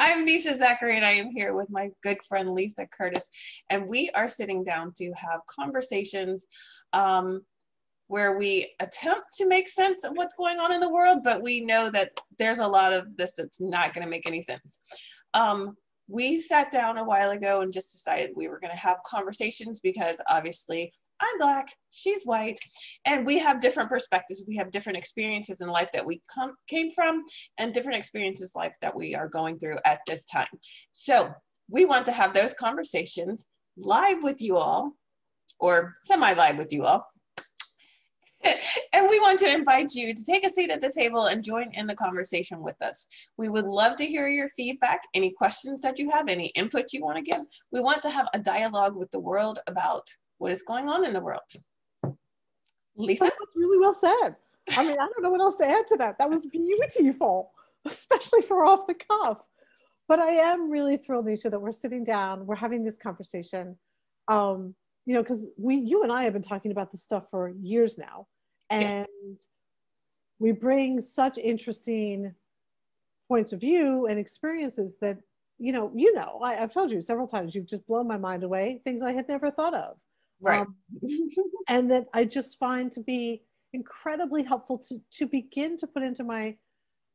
I'm Nesha Zackery, and I am here with my good friend Lisa Curtis, and we are sitting down to have conversations um, where we attempt to make sense of what's going on in the world, but we know that there's a lot of this that's not going to make any sense. Um, we sat down a while ago and just decided we were going to have conversations because obviously I'm black, she's white, and we have different perspectives. We have different experiences in life that we come came from and different experiences life that we are going through at this time. So we want to have those conversations live with you all or semi-live with you all. and we want to invite you to take a seat at the table and join in the conversation with us. We would love to hear your feedback, any questions that you have, any input you want to give. We want to have a dialogue with the world about what is going on in the world. Lisa? That was really well said. I mean, I don't know what else to add to that. That was beautiful, especially for off the cuff. But I am really thrilled, Nesha, that we're sitting down, we're having this conversation. Um, you know, because we, you and I have been talking about this stuff for years now, and yeah. we bring such interesting points of view and experiences that, you know, you know, I, I've told you several times, you've just blown my mind away, things I had never thought of right. Um, and that i just find to be incredibly helpful to to begin to put into my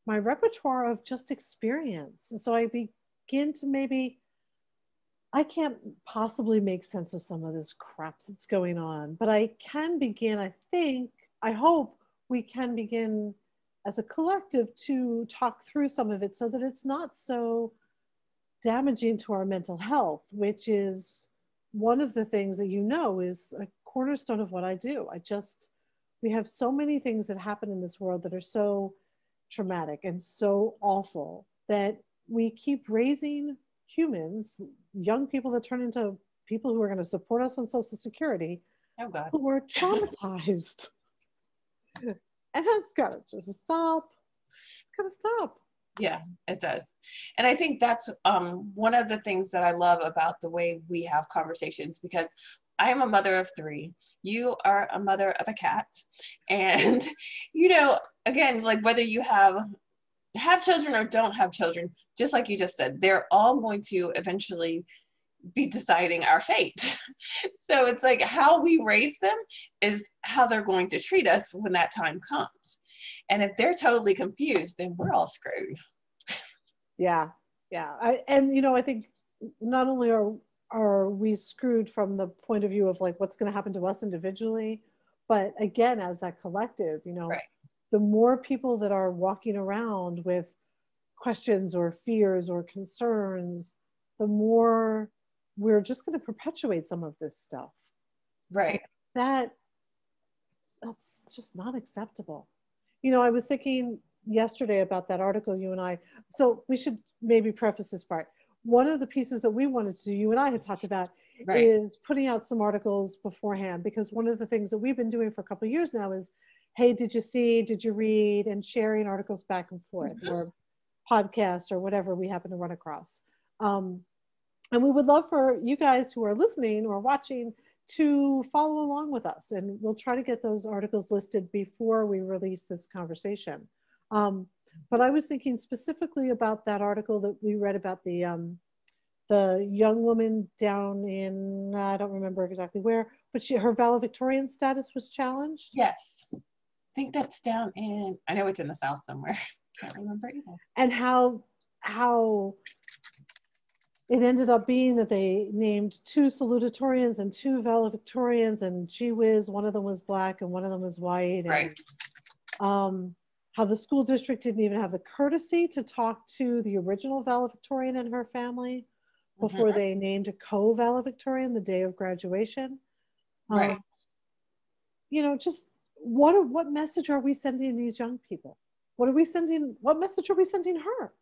my repertoire of just experience. And so i begin to maybe i can't possibly make sense of some of this crap that's going on but i can begin i think i hope we can begin as a collective to talk through some of it so that it's not so damaging to our mental health which is one of the things that you know is a cornerstone of what I do. I just, we have so many things that happen in this world that are so traumatic and so awful that we keep raising humans, young people that turn into people who are going to support us on Social Security, oh God. who are traumatized. and that's got to just stop. It's got to stop yeah it does. And i think that's um, one of the things that i love about the way we have conversations because i am a mother of three. You are a mother of a cat. And you know again like whether you have have children or don't have children just like you just said they're all going to eventually be deciding our fate. So it's like how we raise them is how they're going to treat us when that time comes and if they're totally confused, then we're all screwed. yeah, yeah. I, and you know, I think not only are are we screwed from the point of view of like what's going to happen to us individually, but again, as that collective, you know, right. the more people that are walking around with questions or fears or concerns, the more we're just going to perpetuate some of this stuff. Right. That that's just not acceptable you know, I was thinking yesterday about that article you and I. So we should maybe preface this part. One of the pieces that we wanted to do, you and I had talked about, right. is putting out some articles beforehand because one of the things that we've been doing for a couple of years now is, hey, did you see? Did you read? And sharing articles back and forth, mm-hmm. or podcasts, or whatever we happen to run across. Um, and we would love for you guys who are listening or watching to follow along with us. And we'll try to get those articles listed before we release this conversation. Um, but I was thinking specifically about that article that we read about the um, the young woman down in I don't remember exactly where, but she her valedictorian status was challenged. Yes, I think that's down in I know it's in the south somewhere. Can't remember either. And how how it ended up being that they named two salutatorians and two valedictorians and gee whiz, one of them was black and one of them was white. And, right. Um, how the school district didn't even have the courtesy to talk to the original valedictorian and her family before mm-hmm. they named a co-valedictorian the day of graduation. Right. Um, you know, just what what message are we sending these young people? What are we sending? What message are we sending her?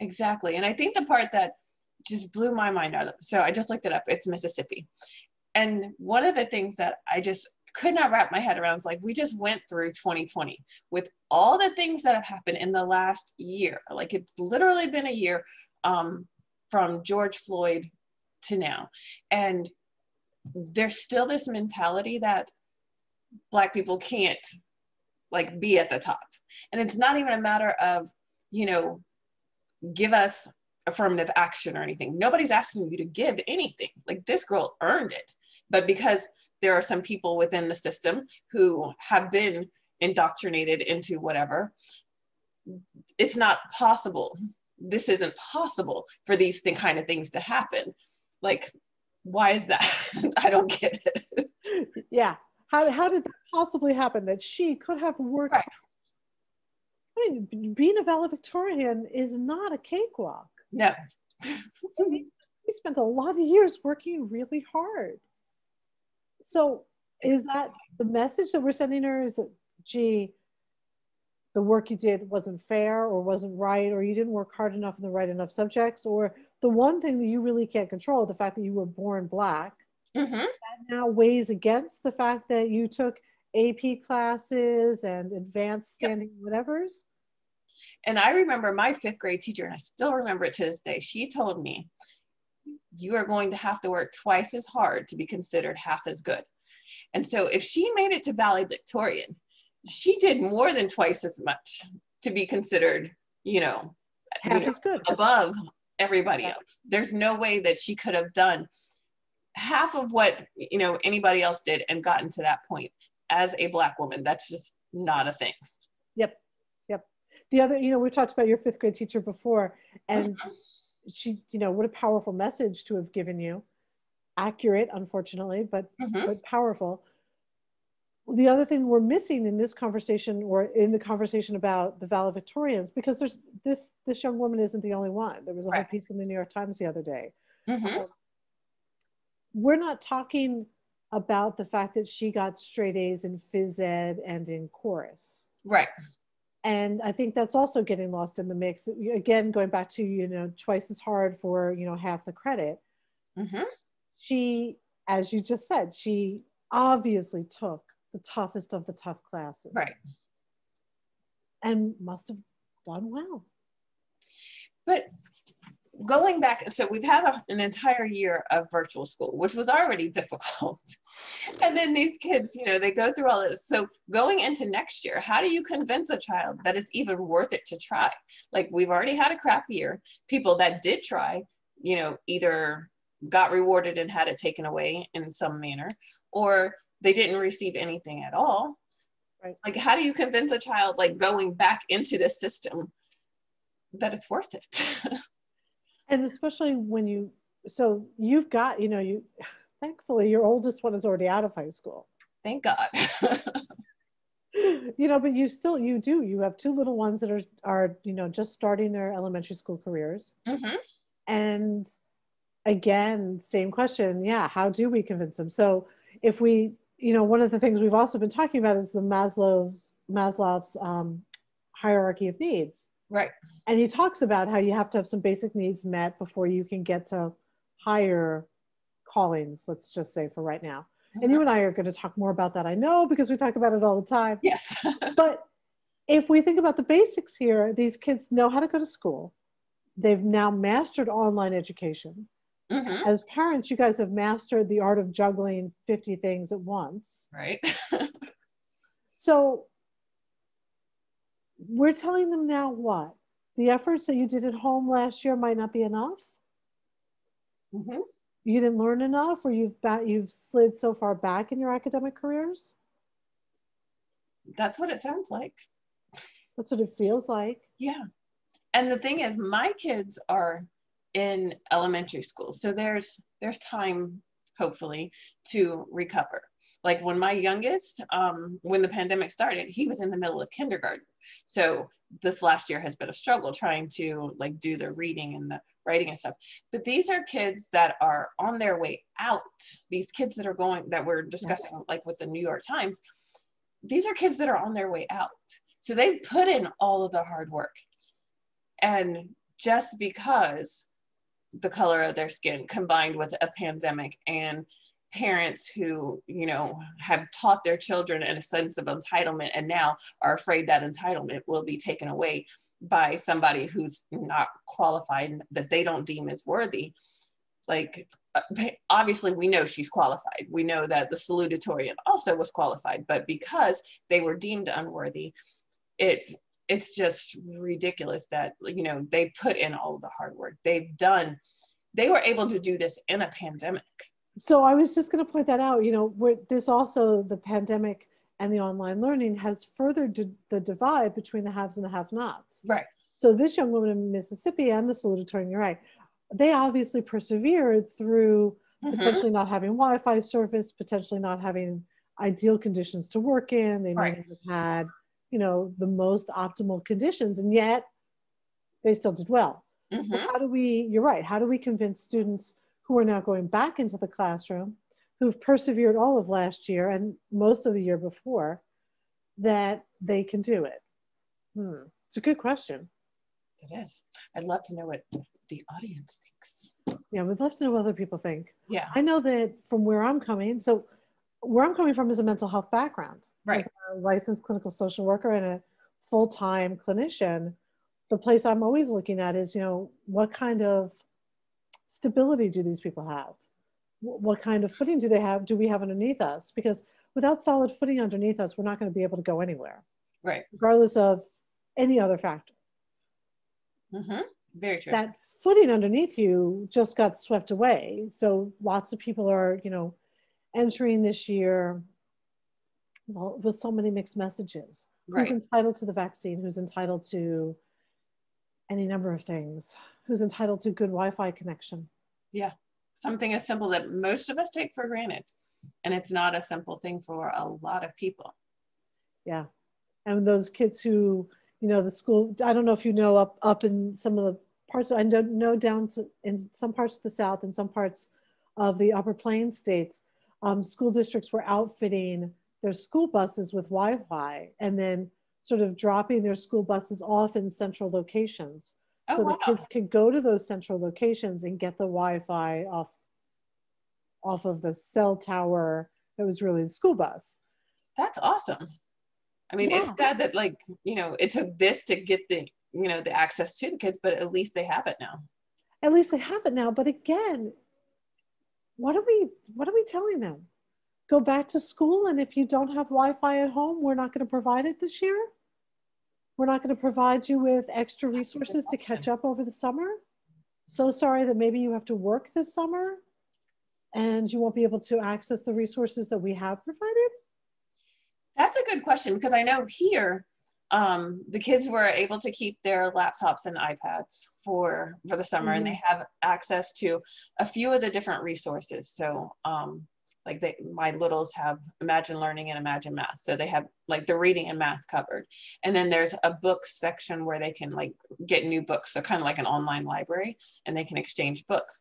Exactly. And I think the part that just blew my mind out. So I just looked it up. It's Mississippi. And one of the things that I just could not wrap my head around is like we just went through 2020 with all the things that have happened in the last year. Like it's literally been a year um, from George Floyd to now. And there's still this mentality that black people can't like be at the top. And it's not even a matter of, you know, give us affirmative action or anything. Nobody's asking you to give anything. Like this girl earned it. But because there are some people within the system who have been indoctrinated into whatever, it's not possible. This isn't possible for these th- kind of things to happen. Like, why is that? I don't get it. Yeah. How, how did that possibly happen that she could have worked? Right. I mean, being a valedictorian is not a cakewalk. No. we spent a lot of years working really hard. So is that the message that we're sending her is that, gee, the work you did wasn't fair or wasn't right, or you didn't work hard enough in the right enough subjects, or the one thing that you really can't control, the fact that you were born black, mm-hmm. that now weighs against the fact that you took AP classes and advanced standing yep. whatevers. And I remember my fifth grade teacher, and I still remember it to this day. She told me, You are going to have to work twice as hard to be considered half as good. And so if she made it to valedictorian, she did more than twice as much to be considered, you know, half you know, as good above everybody else. There's no way that she could have done half of what you know anybody else did and gotten to that point as a black woman. That's just not a thing. The other, you know, we talked about your fifth grade teacher before, and she, you know, what a powerful message to have given you. Accurate, unfortunately, but mm-hmm. but powerful. The other thing we're missing in this conversation, or in the conversation about the valedictorians, because there's this this young woman isn't the only one. There was a right. whole piece in the New York Times the other day. Mm-hmm. Um, we're not talking about the fact that she got straight A's in phys ed and in chorus. Right and i think that's also getting lost in the mix. Again going back to you know twice as hard for you know half the credit. Mm-hmm. she as you just said she obviously took the toughest of the tough classes. Right. And must have done well. But going back, so we've had a, an entire year of virtual school, which was already difficult. and then these kids, you know, they go through all this. So going into next year, how do you convince a child that it's even worth it to try? Like we've already had a crap year. People that did try, you know, either got rewarded and had it taken away in some manner, or they didn't receive anything at all. Right. Like, how do you convince a child, like going back into the system, that it's worth it? and especially when you so you've got you know you thankfully your oldest one is already out of high school. Thank god. You know but you still you do you have two little ones that are are you know just starting their elementary school careers. Mm-hmm. and again same question. Yeah how do we convince them? So if we you know one of the things we've also been talking about is the maslow's maslow's um, hierarchy of needs Right. And he talks about how you have to have some basic needs met before you can get to higher callings, let's just say for right now. Mm-hmm. And you and I are going to talk more about that, I know, because we talk about it all the time. Yes. but if we think about the basics here, these kids know how to go to school. They've now mastered online education. Mm-hmm. As parents, you guys have mastered the art of juggling 50 things at once. Right. so we're telling them now what? The efforts that you did at home last year might not be enough. Mm-hmm. You didn't learn enough, or you've ba- you've slid so far back in your academic careers. That's what it sounds like. That's what it feels like. Yeah, and the thing is, my kids are in elementary school, so there's there's time hopefully to recover like when my youngest um, when the pandemic started he was in the middle of kindergarten. So this last year has been a struggle trying to like do the reading and the writing and stuff. But these are kids that are on their way out. These kids that are going that we're discussing like with the new york times these are kids that are on their way out. So they put in all of the hard work. And just because the color of their skin combined with a pandemic and parents who you know have taught their children a sense of entitlement and now are afraid that entitlement will be taken away by somebody who's not qualified that they don't deem as worthy like uh, obviously we know she's qualified. We know that the salutatorian also was qualified but because they were deemed unworthy it it's just ridiculous that you know they put in all the hard work. They've done they were able to do this in a pandemic so i was just going to point that out you know where this also the pandemic and the online learning has furthered the divide between the haves and the have nots right so this young woman in mississippi and the salutatorian you're right they obviously persevered through mm-hmm. potentially not having wi-fi service potentially not having ideal conditions to work in they might right. have had you know the most optimal conditions and yet they still did well mm-hmm. so how do we you're right how do we convince students who are now going back into the classroom who've persevered all of last year and most of the year before that they can do it. Hmm. it's a good question. It is. I'd love to know what the audience thinks. Yeah we'd love to know what other people think. Yeah. I know that from where i'm coming so where i'm coming from is a mental health background. Right. licensed clinical social worker and a full-time clinician, the place I'm always looking at is, you know, what kind of stability do these people have? What kind of footing do they have? Do we have underneath us? Because without solid footing underneath us, we're not going to be able to go anywhere. Right. Regardless of any other factor. Mm-hmm. Very true. That footing underneath you just got swept away. So lots of people are, you know, entering this year well, with so many mixed messages. Right. Who's entitled to the vaccine? Who's entitled to any number of things? Who's entitled to good Wi-Fi connection? Yeah, something as simple that most of us take for granted, and it's not a simple thing for a lot of people. Yeah, and those kids who, you know, the school. I don't know if you know up up in some of the parts. I don't know down in some parts of the South and some parts of the Upper Plains states, um, school districts were outfitting their school buses with Wi-Fi and then sort of dropping their school buses off in central locations. Oh, so wow. the kids can go to those central locations and get the Wi-Fi off off of the cell tower that was really the school bus. That's awesome. I mean, yeah. it's sad that like, you know, it took this to get the, you know, the access to the kids, but at least they have it now. At least they have it now. But again, what are we what are we telling them? go back to school and if you don't have wi-fi at home we're not going to provide it this year we're not going to provide you with extra resources to catch up over the summer so sorry that maybe you have to work this summer and you won't be able to access the resources that we have provided that's a good question because i know here um, the kids were able to keep their laptops and ipads for for the summer mm-hmm. and they mm-hmm. have access to a few of the different resources so um, like they my littles have imagine learning and imagine math. So they have like the reading and math covered. And then there's a book section where they can like get new books. So kind of like an online library and they can exchange books.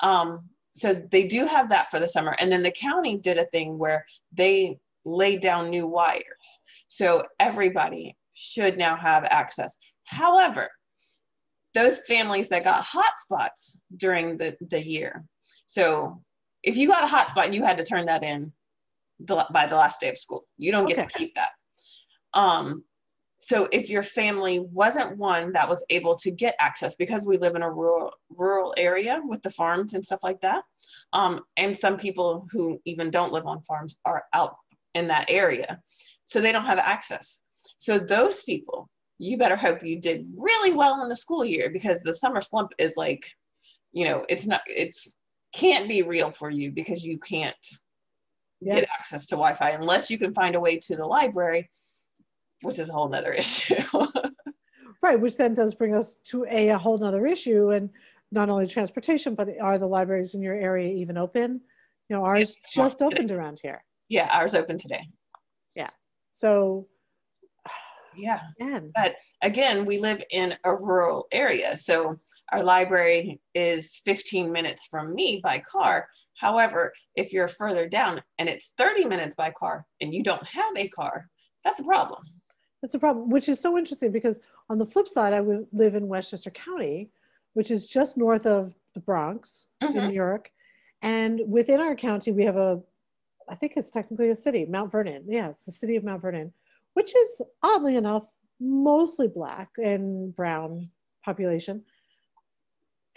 Um, so they do have that for the summer. And then the county did a thing where they laid down new wires. So everybody should now have access. However those families that got hotspots during the, the year so if you got a hotspot, you had to turn that in the, by the last day of school. You don't get okay. to keep that. Um, so if your family wasn't one that was able to get access because we live in a rural rural area with the farms and stuff like that um, and some people who even don't live on farms are out in that area so they don't have access so those people you better hope you did really well in the school year because the summer slump is like you know it's not it's can't be real for you because you can't yeah. get access to Wi-Fi unless you can find a way to the library, which is a whole nother issue. right, which then does bring us to a, a whole nother issue and not only transportation, but are the libraries in your area even open? You know, ours just opened around here. Yeah, ours open today. Yeah. So yeah. Again. But again, we live in a rural area. So our library is 15 minutes from me by car. However, if you're further down and it's 30 minutes by car and you don't have a car, that's a problem. That's a problem, which is so interesting because on the flip side, I live in Westchester County, which is just north of the Bronx mm-hmm. in New York. And within our county, we have a, I think it's technically a city, Mount Vernon. Yeah, it's the city of Mount Vernon, which is oddly enough mostly black and brown population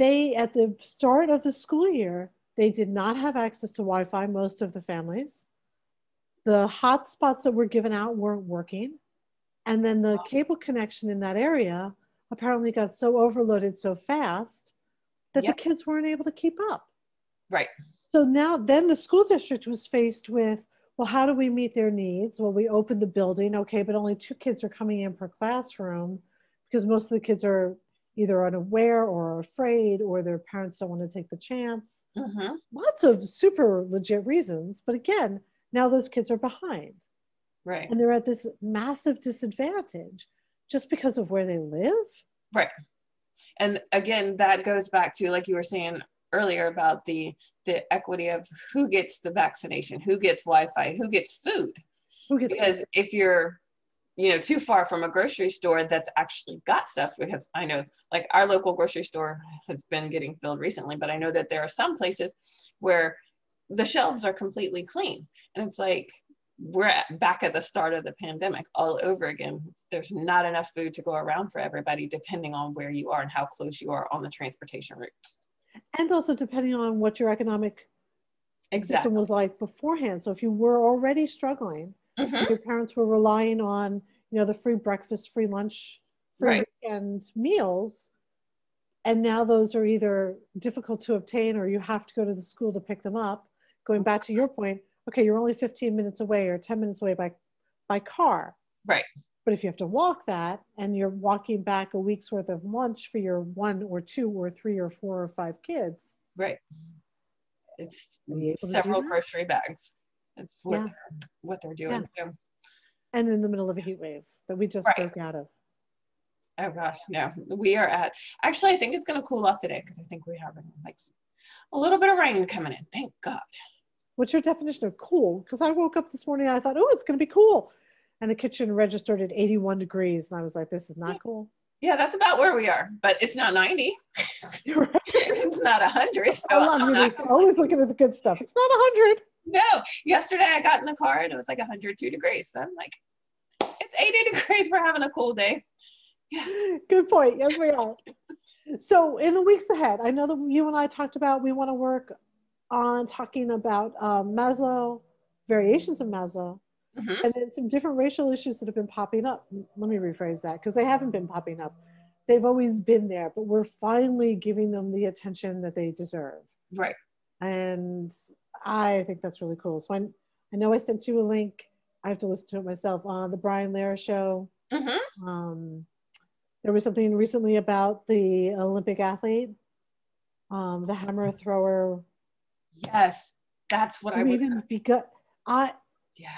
they at the start of the school year they did not have access to wi-fi most of the families the hotspots that were given out weren't working And then the cable connection in that area apparently got so overloaded so fast that Yep. the kids weren't able to keep up. Right. So now, then the school district was faced with, well, how do we meet their needs? Well, we opened the building, okay, but only two kids are coming in per classroom because most of the kids are either unaware or afraid or their parents don't want to take the chance. hmm Lots of super legit reasons. But again, now those kids are behind Right. and they're at this massive disadvantage just because of where they live. Right. And again that goes back to like you were saying earlier about the the equity of who gets the vaccination who gets wi-fi who gets food Who gets because if you're you know too far from a grocery store that's actually got stuff because i know like our local grocery store has been getting filled recently but i know that there are some places where the shelves are completely clean. And it's like we're at, back at the start of the pandemic all over again. There's not enough food to go around for everybody depending on where you are and how close you are on the transportation routes. And also depending on what your economic exactly. system was like beforehand. So if you were already struggling, Mhm. your parents were relying on, you know, the free breakfast, free lunch, free Right. weekend meals, and now those are either difficult to obtain or you have to go to the school to pick them up. Going back to your point, okay, you're only 15 minutes away or 10 minutes away by by car. Right. But if you have to walk that and you're walking back a week's worth of lunch for your one or two or three or four or five kids, right it's Are you able to do several grocery bags that's what Yeah. they're what they're doing too. and in the middle of a heat wave that we just Right. broke out of. Oh gosh, no. We are at actually I think it's gonna cool off today because I think we're having like a little bit of rain coming in. Thank God. What's your definition of cool? Because I woke up this morning and I thought, oh, it's going to be cool. And the kitchen registered at 81 degrees. And I was like, this is not cool. Yeah, that's about where we are, but it's not 90. It's not 100. So I love I'm you. Always looking at the good stuff. It's not 100. No, yesterday I got in the car and it was like 102 degrees. So I'm like, it's 80 degrees. We're having a cool day. Yes. Good point. Yes, we are. So, in the weeks ahead, I know that you and I talked about we want to work on talking about um, Maslow, variations of Maslow, Mhm. and then some different racial issues that have been popping up. Let me rephrase that because they haven't been popping up. They've always been there, but we're finally giving them the attention that they deserve. Right. And I think that's really cool. So I, I know I sent you a link. I have to listen to it myself on the Brian Lehrer show. Mhm. Um, there was something recently about the Olympic athlete, um, the hammer thrower. Yes. That's what I Who was. even because I Yeah.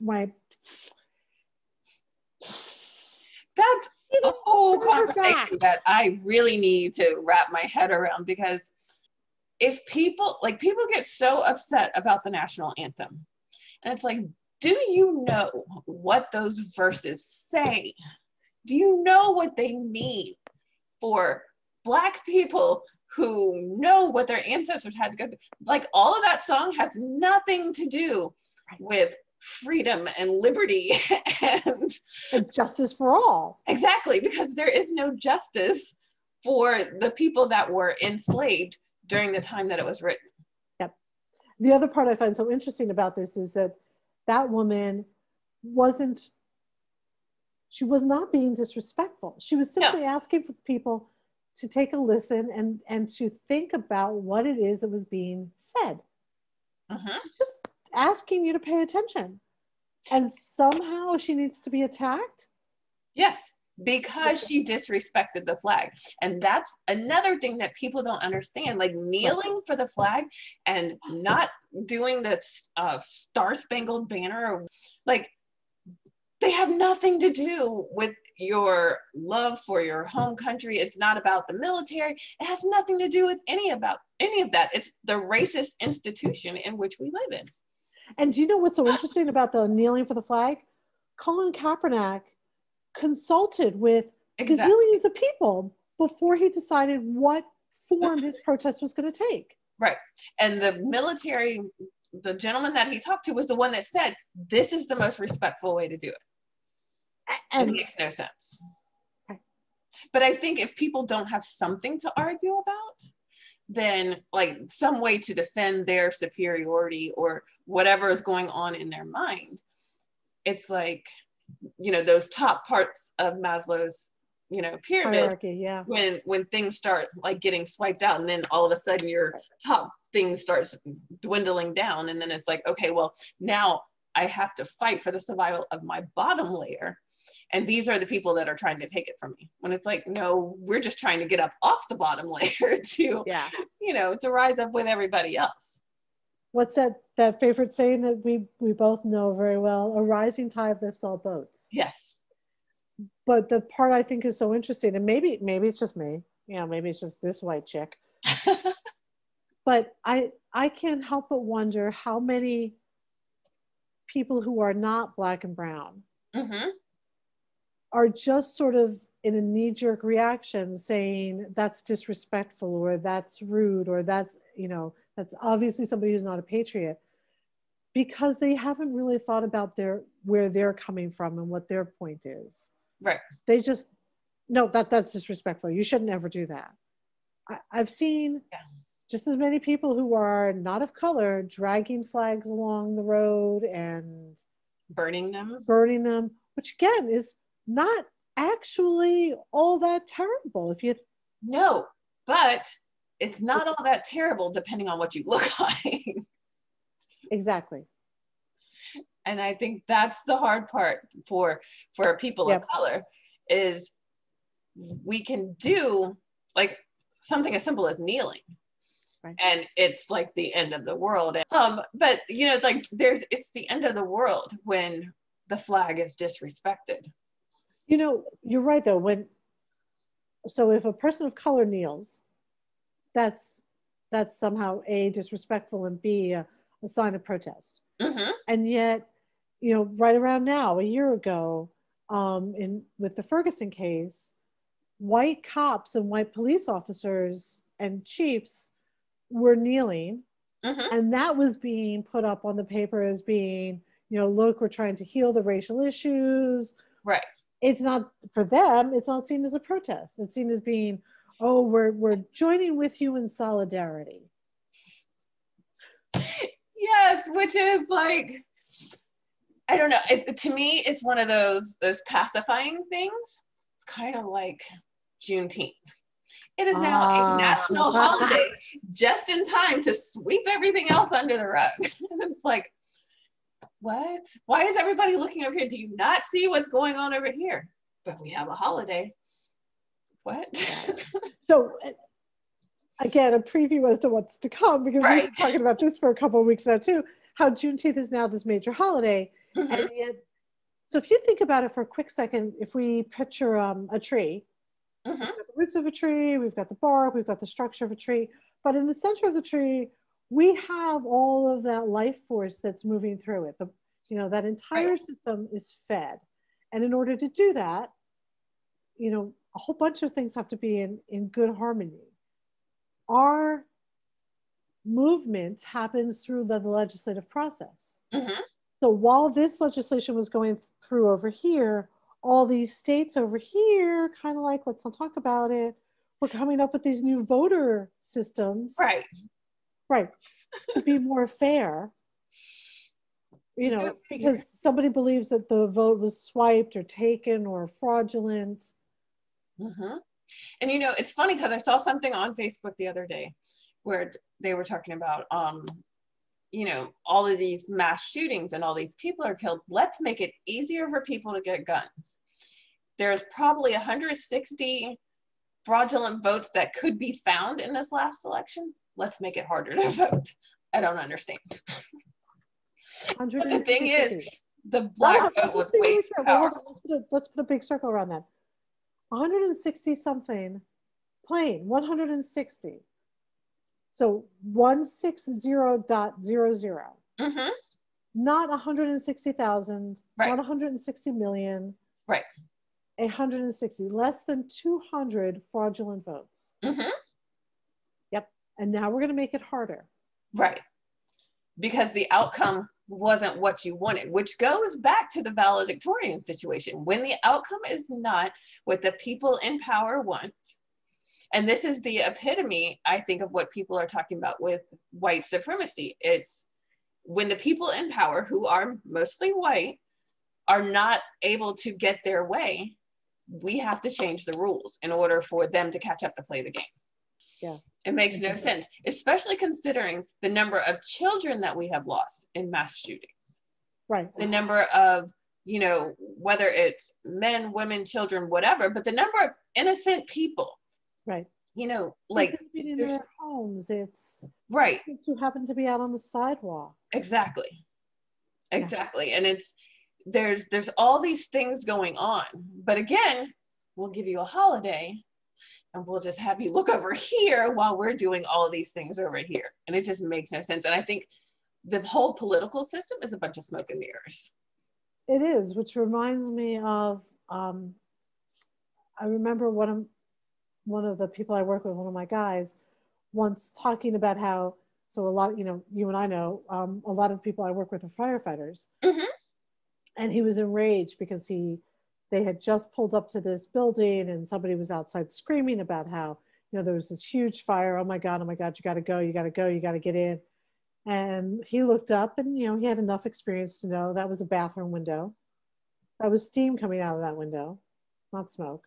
my That's a whole her back. that I really need to wrap my head around because if people like people get so upset about the national anthem and it's like do you know what those verses say? Do you know what they mean for black people who know what their ancestors had to go through? Like all of that song has nothing to do with freedom and liberty and and justice for all. Exactly, because there is no justice for the people that were enslaved during the time that it was written. Yep. The other part I find so interesting about this is that that woman wasn't. She was not being disrespectful. She was No. simply asking for people to take a listen and and to think about what it is that was being said. Uh-huh. just asking you to pay attention. And somehow she needs to be attacked. Yes, because she disrespected the flag. And that's another thing that people don't understand. Like kneeling for the flag and not doing the uh, Star Spangled Banner, or, like they have nothing to do with your love for your home country. It's not about the military. It has nothing to do with any about any of that. It's the racist institution in which we live in. And do you know what's so interesting about the kneeling for the flag? Colin Kaepernick consulted with Exactly. gazillions of people before he decided what form his protest was going to take. Right. And the military, the gentleman that he talked to was the one that said, this is the most respectful way to do it. It And makes no sense. But I think if people don't have something to argue about, then like some way to defend their superiority or whatever is going on in their mind, it's like you know those top parts of maslow's you know pyramid Hierarchy, yeah. when when things start like getting swiped out and then all of a sudden your top thing starts dwindling down and then it's like okay well now i have to fight for the survival of my bottom layer and these are the people that are trying to take it from me when it's like no we're just trying to get up off the bottom layer to Yeah. you know to rise up with everybody else What's that that favorite saying that we we both know very well? A rising tide lifts all boats. yes But the part I think is so interesting, and maybe maybe it's just me, you know, maybe it's just this white chick. but I I can't help but wonder how many people who are not black and brown hmm are just sort of in a knee-jerk reaction saying that's disrespectful or that's rude or that's you know that's obviously somebody who's not a patriot because they haven't really thought about their where they're coming from and what their point is. Right. They just no that that's disrespectful. You shouldn't ever do that. I, i've seen Yeah. just as many people who are not of color dragging flags along the road and burning them. burning them which again is not actually all that terrible if you no but it's not all that terrible depending on what you look like. Exactly. And i think that's the hard part for for people Yep. of color is we can do like something as simple as kneeling. Right. and it's like the end of the world. Um but you know it's like there's it's the end of the world when the flag is disrespected. You know you're right though when so if a person of color kneels that's that's somehow a disrespectful and b a, a sign of protest. Hmm and yet you know right around now a year ago um, in with the ferguson case white cops and white police officers and chiefs were kneeling. Hmm and that was being put up on the paper as being you know look we're trying to heal the racial issues. Right. It's not for them it's not seen as a protest. It's seen as being oh we're we're joining with you in solidarity. Yes which is like i don't know. It, to me it's one of those those pacifying things. It's kind of like juneteenth. It is now Ah. a national holiday just in time to sweep everything else under the rug. It's like what? Why is everybody looking over here? Do you not see what's going on over here? But we have a holiday what so uh, again a preview as to what's to come because we've been talking about this for a couple of weeks now too how juneteenth is now this major holiday Mhm. and yet so if you think about it for a quick second if we picture um, a tree Mhm. we've got the roots of a tree we've got the bark we've got the structure of a tree but in the center of the tree we have all of that life force that's moving through it the you know that entire Right. system is fed and in order to do that you know a whole bunch of things have to be in in good harmony our movement happens through the, the legislative process Mhm. so while this legislation was going through over here, all these states over here, kind of like, let's not talk about it, we're coming up with these new voter systems, right right, to be more fair. You know, because somebody believes that the vote was swiped or taken or fraudulent. Hmm And you know, it's funny because I saw something on Facebook the other day where they were talking about, um, you know, all of these mass shootings and all these people are killed. Let's make it easier for people to get guns. There's probably 160 fraudulent votes that could be found in this last election. Let's make it harder to vote. I don't understand. But the thing is, The black vote was way too clear. Well, hold powerful. Let's put, a, let's put a big circle around that. 160 something, plain 160. So 160.00, hmm not 160,000, Right. not 160 million. Right. 160, less than 200 fraudulent votes. hmm And now we're going to make it harder. Right. Because the outcome wasn't what you wanted, which goes back to the valedictorian situation. When the outcome is not what the people in power want, and this is the epitome, I think, of what people are talking about with white supremacy. It's when the people in power, who are mostly white, are not able to get their way, we have to change the rules in order for them to catch up to play the game. Yeah. It makes no sense, especially considering the number of children that we have lost in mass shootings. Right. The number of, you know, whether it's men, women, children, whatever, but the number of innocent people. Right. You know, like in their homes. It's right. Kids who happen to be out on the sidewalk. Exactly. Exactly. Yeah. And it's there's there's all these things going on. But again, we'll give you a holiday and we'll just have you look over here while we're doing all these things over here. And it just makes no sense. And I think the whole political system is a bunch of smoke and mirrors. It is, which reminds me of um, I remember one of one of the people I work with, one of my guys, once talking about how so a lot, you know, you and I know um, a lot of the people I work with are firefighters, mm-hmm. and he was enraged because he they had just pulled up to this building and somebody was outside screaming about how you know there was this huge fire. Oh my god oh my god you got to go you got to go you got to get in. And he looked up and you know he had enough experience to know that was a bathroom window. That was steam coming out of that window not smoke.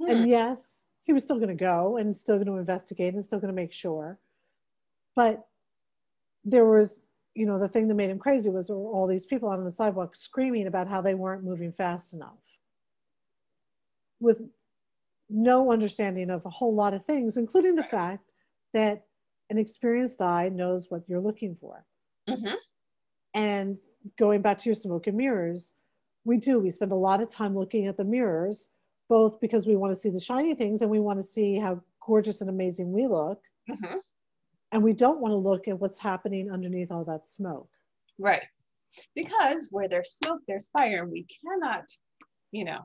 Hmm. and yes he was still going to go and still going to investigate and still going to make sure. But there was you know, the thing that made him crazy was all these people out on the sidewalk screaming about how they weren't moving fast enough with no understanding of a whole lot of things, including the fact that an experienced eye knows what you're looking for. Mm-hmm. And going back to your smoke and mirrors, we do. We spend a lot of time looking at the mirrors, both because we want to see the shiny things and we want to see how gorgeous and amazing we look. Mm-hmm and we don't want to look at what's happening underneath all that smoke. Right. Because where there's smoke there's fire and we cannot you know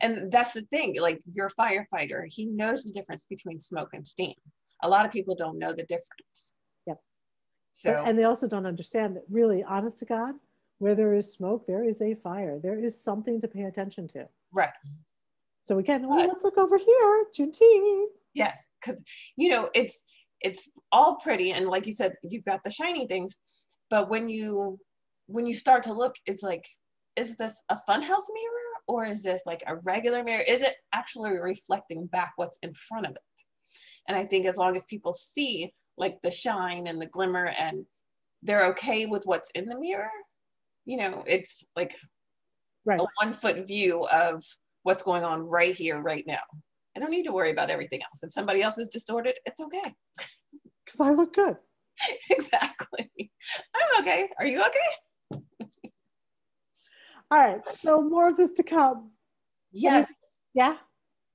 and that's the thing like your firefighter he knows the difference between smoke and steam. A lot of people don't know the difference. Yep. So and they also don't understand that really honest to god where there is smoke there is a fire. There is something to pay attention to. Right. So again let's look over here juneteenth. Yes because you know it's it's all pretty and like you said you've got the shiny things but when you when you start to look it's like is this a funhouse mirror or is this like a regular mirror? Is it actually reflecting back what's in front of it? And i think as long as people see like the shine and the glimmer and they're okay with what's in the mirror you know it's like right. a one foot view of what's going on right here right now I don't need to worry about everything else. If somebody else is distorted, it's okay. Because I look good. exactly. I'm okay. Are you okay? All right. So more of this to come. Yes. Yeah.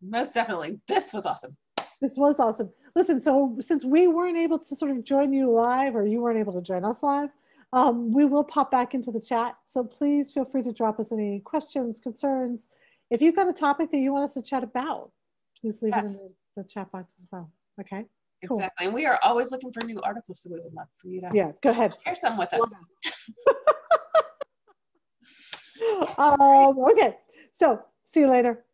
Most definitely. This was awesome. This was awesome. Listen, so since we weren't able to sort of join you live or you weren't able to join us live, um, we will pop back into the chat. So please feel free to drop us any questions, concerns. If you've got a topic that you want us to chat about, please leave yes. it in the, the, chat box as well. Okay. Cool. Exactly. And we are always looking for new articles, so we would love for you to yeah, go ahead. Share some with us. um, okay. So see you later.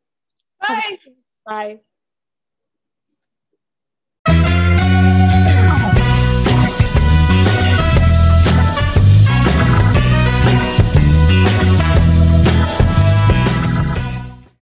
Bye. Bye.